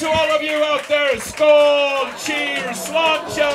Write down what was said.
to all of you out there. Skål, cheers, sláinte!